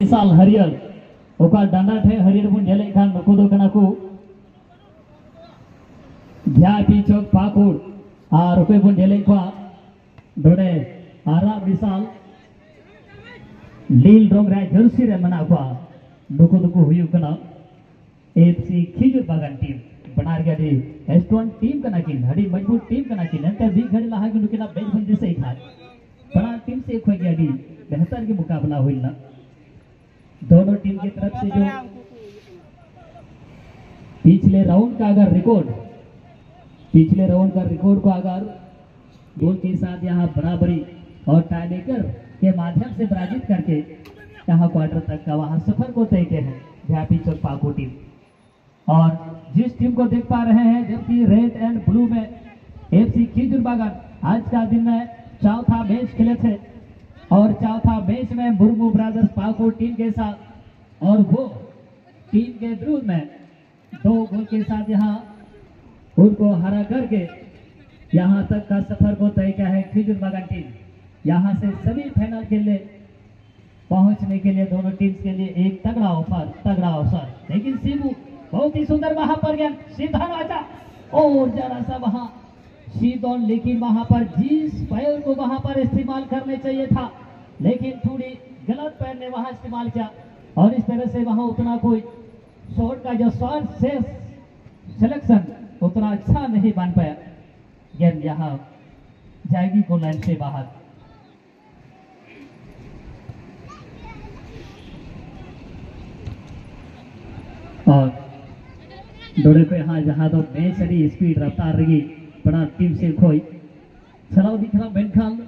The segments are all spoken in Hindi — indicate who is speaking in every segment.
Speaker 1: साल हरियर ओका डांडा ठे हरियर झेले खान नुकु दो कना को ध्यापी चौक पाकुड़ बुन झेले को डोडे आरा विशाल लील रे जर्सी मना को नुकु दुकु हुयु कना एफसी खिजुर बागान टीम बनार गडी एस्टोन टीम कना किन हडी मज़बूत टीम कना किन अंते भी घड़ी लहा के नुकिना बेच बन दिसे था बड़ा टीम से खोई गडी बेहतर के मुकाबला हुई ना दोनों टीम की तरफ़ से जो पिछले राउंड का अगर रिकॉर्ड पिछले राउंड का रिकॉर्ड को अगर गोल के साथ यहाँ बराबरी और टाईब्रेकर के माध्यम से पराजित करके यहाँ क्वार्टर तक का वहाँ सफ़र को तय किए हैं झापी चौक पाको टीम। और जिस टीम को देख पा रहे हैं, जबकि रेड एंड ब्लू में खिजुर बागान आज का दिन में चौथा मैच खेले थे। और चौथा मैच में मुर्मू ब्रदर्स पाको टीम के साथ, और वो टीम के विरुद्ध में दो गोल के साथ यहाँ उनको हरा करके यहाँ तक का सफ़र को तय किया है खिजुर बागान टीम यहाँ से सभी फाइनल के लिए पहुँचने के लिए दोनों टीम्स के लिए एक तगड़ा ऑफ़र तगड़ा अवसर लेकिन सीबू बहुत ही सुंदर वहाँ पर गया सीधा राजा, और जरा सा वहाँ सीधौन लेकिन वहाँ पर, जिस पैर को वहाँ पर इस्तेमाल करने चाहिए था, लेकिन थोड़ी गलत पैर ने वहाँ इस्तेमाल किया, और इस तरह से वहाँ उतना कोई शॉट का जो शॉट सिलेक्शन उतना अच्छा नहीं बन पाया। गेंद यहाँ जाएगी गोल लाइन से बाहर। और दौड़े पे हाँ जहाँ तो मैच अड़ी स्पीड रफ्तार रही बड़ा टीम से खोई। छलाव दिखला मेनखान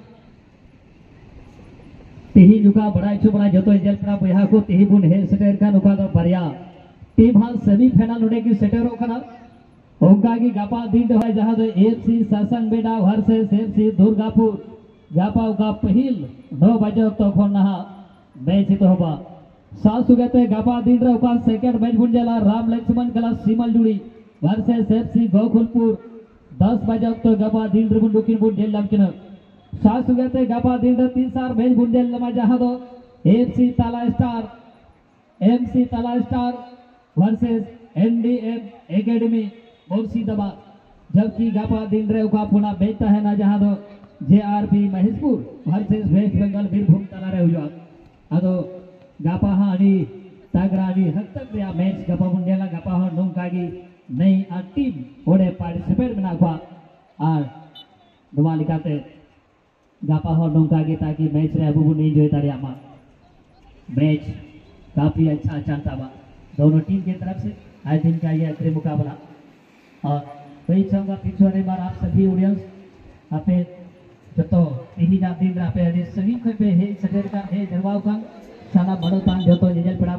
Speaker 1: तेही नुका बड़ा इच्छु बड़ा जतो जल पड़ा बया को, तेही बुन हे सेटर का नुका दो बरिया। टीम हाल सेमीफाइनल उड़े की सेटर होखना ओका की गापा दिन दो है जहाँ तो FC Sasan Beda versus FC Durgapur. गापा उका पहिल, नौ बजे तो खोन नहा। मैच तो होबा साल सुगते गापा दिन रे उका सेकंड मैच बुन जाला, राम लक्ष्मण, कला सीमल जुड़ी। Versus FC Gokulpur. दस बजे तो रे बुन दुकिन बुन जेल लमकिन साल सुगते गापा दिन रे तीन सार बुन जेल लमा जहाँ तो एफसी ताला स्टार एमसी ताला star versus NDM academy, Murshidabad. जबकि गापा दिन रे उका पुना बेचता है ना जहाँ तो JRP Maheshpur versus West Bengal Birbhum ताला रे हुआ अदो, गापा हा आणि तागरा आणि हक्तक या मैच, गापा मुंडेला गापा हा नोंकागी नई टीम ओडे पार्टिसिपेट लिखाते गापा हा नोंकागी ताकि मैच तारे आमा मैच काफ़ी अच्छा चलता दोनों टीम की तरफ़ से आज थिंक का ये आखिरी मुकाबला। और वही चाहूँगा चाहूँगा पिछले बार आप सभी ऑडियंस आपे जतो तीन दिन आपे सभी को हे, सगर का हे जरवाव का। साना बड़ो तान जतो जजल पड़ा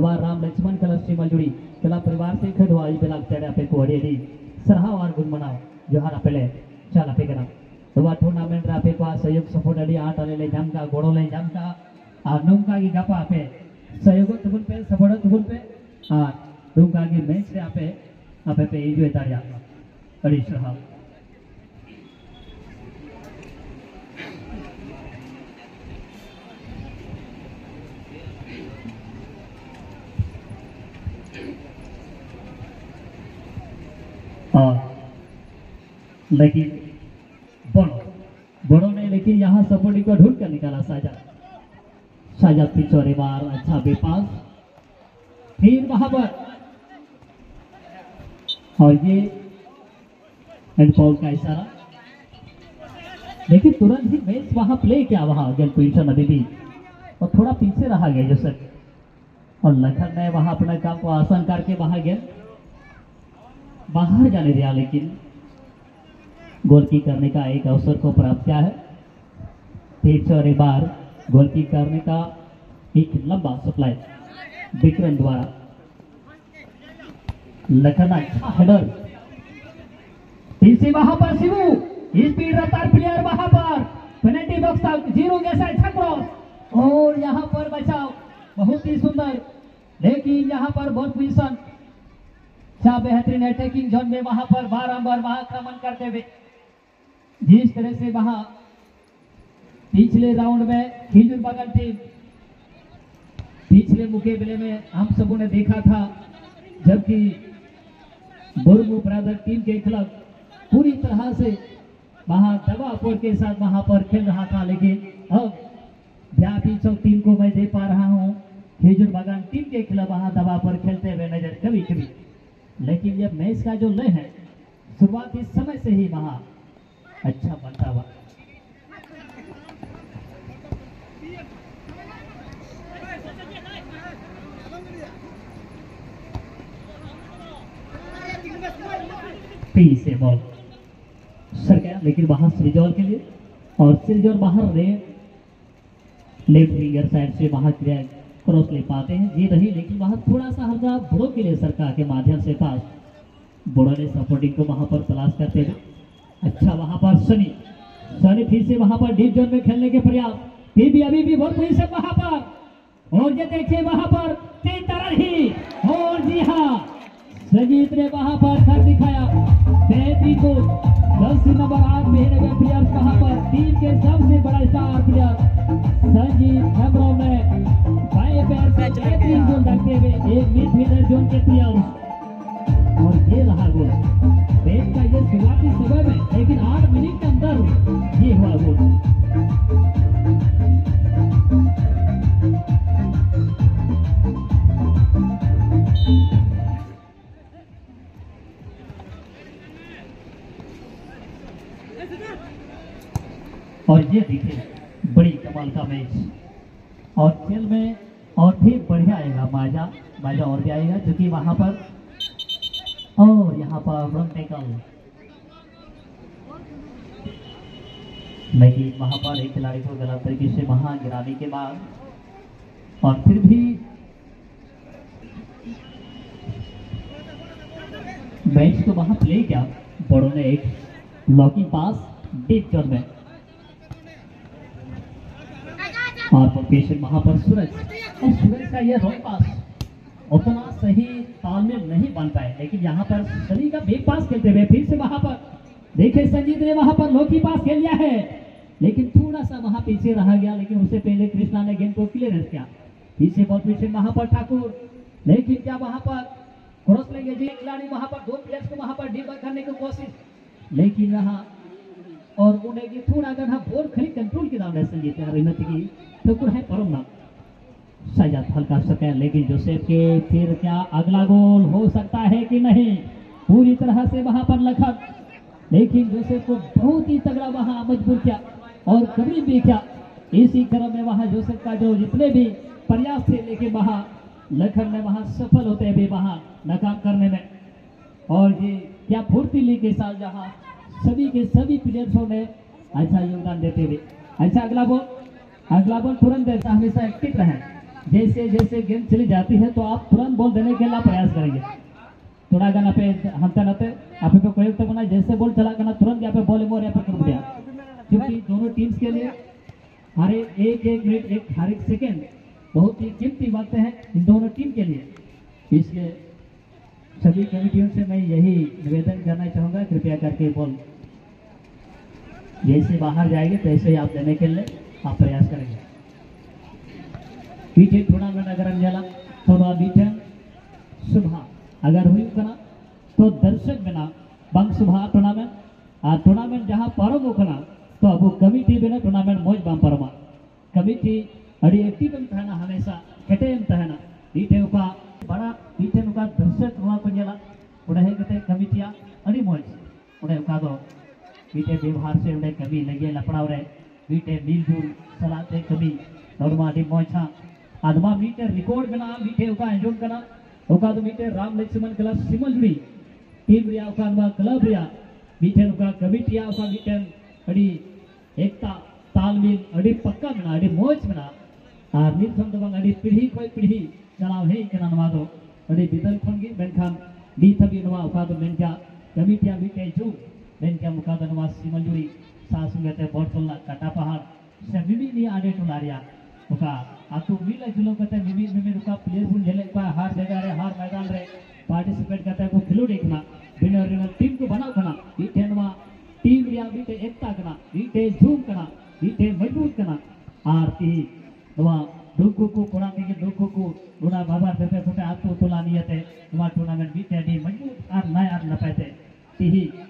Speaker 1: को दवा राम लक्ष्मण, कलश से मलजुड़ी, कला परिवार से खडवा ई बेला तेरे आपे को अड़ी सरहा और गुण मनाओ जो हारा पहले चल आपे करा। दवा टूर्नामेंट आपे को सहयोग सपोर्ट अड़ी आट अले ले जामका गोड़ो ले जामका आ नौका की गपा आपे। सहयोग तुगुन पे सपोर्ट तुगुन पे आ नौका की मैच रे आपे आपे पे ई जो तारिया अड़ी सरहा और लेकिन बड़ो बड़ो ने लेकिन यहाँ सपोर्टिंग को ढूंढ कर निकाला साजा। साजा पिछोरे बार अच्छा बेपास फिर वहाँ पर? और ये का इशारा। लेकिन तुरंत ही मैच वहाँ प्ले किया वहाँ गेल पोजिशन अभी भी और थोड़ा पीछे रहा गया, जैसे। और लखन ने वहाँ अपने काम को आसान करके वहाँ गए बाहर जाने दिया, लेकिन गोल की करने का एक अवसर को प्राप्त किया है। से और बार गोल की करने का एक लंबा सप्लाई विक्रम द्वारा। लखन अच्छा हेडर से वहाँ पर शिवू स्पीड रफ्तार प्लेयर वहाँ पर। पेनल्टी बॉक्स तक ज़ीरो जैसा अच्छा क्रॉस और यहाँ पर बचाव। बहुत ही सुंदर। लेकिन यहाँ पर बहुत पोजिशन क्या बेहतरीन अटैकिंग जोन में वहाँ पर बारंबार वहाँ आक्रमण करते हुए। जिस तरह से वहाँ पिछले राउंड में खिजुर बगल टीम पिछले मुकाबले में हम सबों ने देखा था, जबकि बुरमू ब्रदर टीम के खिलाफ पूरी तरह से वहाँ दबापुर के साथ वहाँ पर खेल रहा था, लेकिन अब व्यापी चौक टीम को मैं दे पा रहा हूँ। खेजूर बागान टीम के खिलाफ वहाँ दबा पर खेलते हुए नज़र कभी कभी लेकिन ये मैच का जो लय है, शुरुआती समय से ही वहाँ अच्छा बनता हुआ। से बॉल। सर गया लेकिन वहाँ सृजौल के लिए, और सृजौल बाहर रे, लेफ़्ट विंगर साइड से वहाँ क्रिया क्रॉस ले पाते हैं। ये रही लेकिन वहाँ थोड़ा सा हल्का बुड़ो के लिए सरकार के माध्यम से पास बुड़ो ने सपोर्टिंग को वहाँ पर तलाश करते हुए अच्छा वहाँ पर सनी सनी फिर से वहाँ पर डीप जोन में खेलने के प्रयास। फिर भी अभी भी बहुत पोजीशन वहाँ पर। और ये देखिए वहाँ पर तीन तरह ही। और जी हाँ संजीत ने वहाँ पर कर दिखाया। बेहतरीन को दस नंबर आठ हुए प्लेयर वहाँ पर। टीम के सबसे बड़ा स्टार प्लेयर संजीत हेम्ब्रॉम एक मिडफील्डर जोन के प्लेयर और ये रहा गोल। मैच का ये शुरुआती समय में, लेकिन आठ मिनट के अंदर ये हुआ गोल। और ये देखिए, बड़ी कमाल का मैच और खेल में और भी बढ़िया आएगा मज़ा। मज़ा और भी आएगा क्योंकि वहाँ पर और यहाँ पर टेकल लेकिन वहाँ पर एक खिलाड़ी को गलत तरीके से वहाँ गिराने के बाद और फिर भी मैच को वहाँ प्ले किया बड़ों ने एक लॉकिंग पास डीप जोन में और वहाँ पर सूरज और सूरज का यह रॉन्ग पास उतना सही तालमेल नहीं बन पाए। लेकिन यहाँ पर सनी का बेग पास खेलते हुए फिर से वहाँ पर। देखे संजीत ने वहाँ पर लोकी पास खेल लिया है। लेकिन थोड़ा सा वहाँ पीछे रहा गया, लेकिन उससे पहले कृष्णा ने गेंद को क्लियरेंस किया पीछे बॉल पीछे वहाँ पर ठाकुर। लेकिन क्या वहाँ पर क्रॉस लेंगे जी, खिलाड़ी वहाँ पर दो प्लेयर्स को वहाँ पर डिबक करने की कोशिश। लेकिन रहा और उन्हें थोड़ा गढ़ा बोल खरी कंट्रोल की नाम है संजीत यार की ठाकुर है परम नाम। शायद हल्का सके लेकिन जोसेफ के, फिर क्या अगला गोल हो सकता है कि नहीं? पूरी तरह से वहाँ पर लखन। लेकिन जोसेफ को बहुत ही तगड़ा वहाँ मजबूर किया और कभी भी क्या। इसी क्रम में वहाँ जोसेफ का जो जितने भी प्रयास थे, लेकिन वहाँ लखन में वहाँ सफल होते हुए वहाँ नाकाम करने में। और ये क्या फुर्तीली के साथ जहाँ सभी के सभी प्लेयर्सों ने अच्छा योगदान देते हुए। अच्छा अगला बोल अगला बोल तुरंत देता हमेशा एक्टिव रहे। जैसे जैसे गेंद चली जाती है तो आप तुरंत बॉल देने के लिए प्रयास करेंगे। थोड़ा गाना पे हँसते नते आप पे प्रयोग तो बना जैसे बॉल चला करना तुरंत यहाँ पे बॉल मोर यहाँ पे कर दिया। क्योंकि दोनों टीम्स के लिए हर एक एक मिनट एक, हर एक सेकेंड बहुत ही कीमती वक्त है इन दोनों टीम के लिए। इसलिए सभी कमिटियों से मैं यही निवेदन करना चाहूँगा, कृपया करके बॉल। जैसे बाहर जाएँगे तैसे ही आप देने के लिए आप प्रयास करेंगे। पीछे टूर्नामेंट अगर हम जाला तो बीटे सुबह अगर हुई कना तो दर्शक बिना। बंग सुबह टूर्नामेंट आ टूर्नामेंट जहाँ पारम कना तो अब कमिटी बिना टूर्नामेंट मौज बाम पारमा। कमिटी अड़ी एक्टिव हमेशा केटे एम तहना बीटे उका, बड़ा उका दर्शक जेला उड़े कमिटिया, अड़ी मौज। उड़े बीटे व्यवहार से उड़े कमी लगे लपड़ाव रे बीटे मिलजुल, सलाते कमी अड़ी मौज हा मीटे रिकॉर्ड बना मीटे उका एंजॉय कना उका तो मीटे राम लक्ष्मण क्लब सिमलजुड़ी टीम रिया उका नवा क्लब रिया। मीटे उका कमिटिया उका मीटे अड़ी एकता, तालमेल, अड़ी पक्का बना, अड़ी मौज बना। और नीत खन दबंग, अड़ी पीढ़ी खोई पीढ़ी। चलाव हे कना नवा दो अड़ी बिदल खन गे मेनखान दी थबी नवा उका दो मेनका कमिटिया मीटे जू। मेनका उका दो नवा सिमलजुड़ी सासुंगते बोरतुल्ला काटा पहाड़। से मिमी नि आडे बुन झेले का हर जगह रे हर मैदान रे पार्टिसिपेट करते को विनर विनर टीम को कना बीटे नवा टीम रिया बीटे एकता कना बीटे झूम कना बीटे मज़बूत आर ती नवा को tula niyate numa tournament bite di majbut ar nai ar napate tihi ente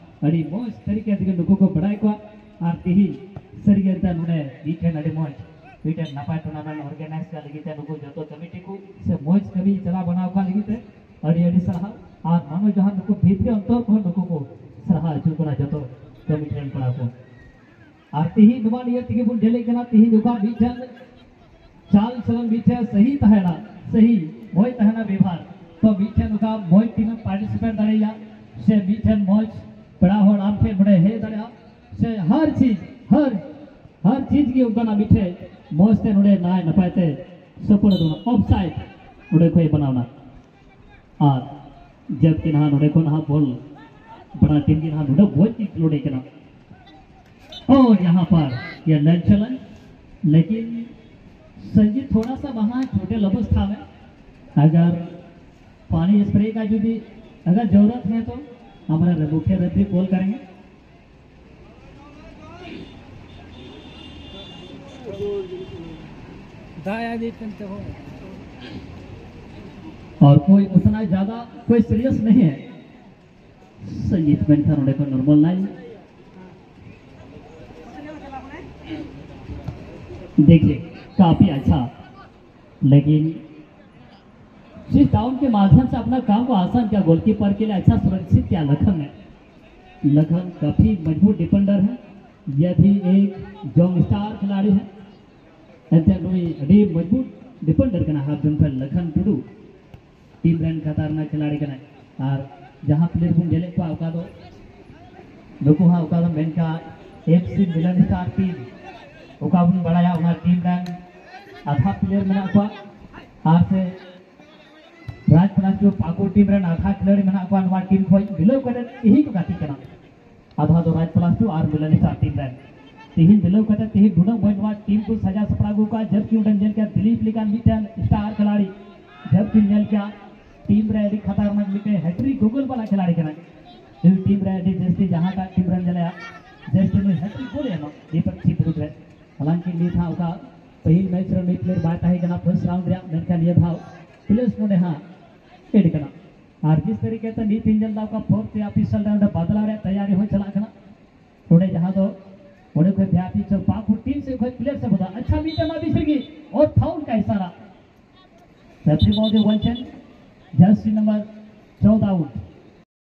Speaker 1: अड़ी मौज तरीके से को बड़ाई को और तेही सरी अंत नुने मीठन मौज नपाय टूर्नामेंट ऑर्गेनाइज कर जो कमेटी को से मौज कमी चला बनाव का लगी मानो जहाँ भित्री अंतर को नुकु को सराह अचू करा पड़ा को और तेही नुमा चाल चलन सही तहना सही मौज तहना व्यवहार तो मीठे नुका मौज तीन से मीठे मौज बड़ा हो पे बड़े हे दड़या से हर चीज़, हर हर चीज़ की उगना बीचे मोज ते नुडे नाय नपायते। सपोर्ट दोना ऑफसाइड नुडे कोई बनावना और जब कि नहा नुडे को नहा बोल, बड़ा टीम की नहा नुडे बहुत की नुडे के ना और यहाँ पर यह लड़ चलन, लेकिन संजीत थोड़ा सा वहाँ छोटे अवस्था में। अगर पानी स्प्रे का जो भी, अगर ज़रूरत है तो हमारा मुख्य रेफरी कॉल करेंगे। और कोई उतना ज़्यादा, कोई सीरियस नहीं है। संजीत मेनखान उन्हें को नॉर्मल नहीं देखिए, काफ़ी अच्छा। लेकिन सिर्फ़ डाउन के माध्यम से अपना काम को आसान किया गोलकीपर के लिए अच्छा सुरक्षित किया, लखन ने लखन काफ़ी मज़बूत डिफेंडर है। यह भी एक जॉन्ग स्टार खिलाड़ी है। अभी मज़बूत डिफेंडर का हाफ़ जंपर लखन टुडू। टीम रन खतरनाक खिलाड़ी का और जहाँ प्लेयर बुन जेले को अवका दो नुकु हाँ अवका मेन का एफसी मिलन स्टार टीम बड़ाया उना टीम रन। आधा प्लेयर को और से राज पाको टीम रन आधा खिलाड़ी मेना को नवा टीम खोई, बिलो करे यही को गाती कना आधा दो राज प्लास जो और मिलन स्टार टीम रन तिहिन बिलो करे तिहिन ढूंढो बोल नवा टीम को सजा सपरागु का जबकि उडन जेल का दिलीप लिकान मिटन स्टार खिलाड़ी। जबकि जेल का टीम रे अभी खतरनाक मिटे हैट्रिक गूगल वाला खिलाड़ी जो टीम रे अभी जैसे जहाँ का टीम रन हैट्रिक बोले ना दीपक हालाँकि नी था उका पहिल मैच रे प्लेयर बात है कना फ़र्स्ट राउंड रे ये भाव प्लेयर्स मोने हाँ और जिस तरीके से नीत इंजन जन का फोर्थ या ऑफिशियल राउंड बदला रे तैयारी हो चला कना थोड़े जहाँ तो थोड़े कोई व्यापी चल पाकू टीम से प्लेयर से बता अच्छा मीटर और फाउल का इशारा रेफरी महोदय वंचन जर्सी नंबर चौदह आउट